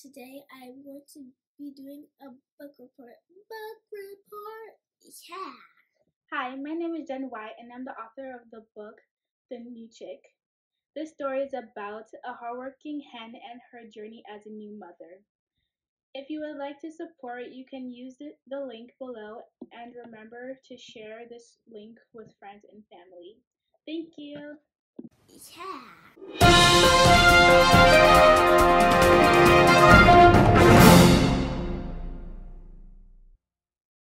today I'm going to be doing a book report. Book report, yeah. Hi, my name is Jen Whyte, and I'm the author of the book The New Chick. This story is about a hardworking hen and her journey as a new mother. If you would like to support, you can use the link below and remember to share this link with friends and family. Thank you. Yeah.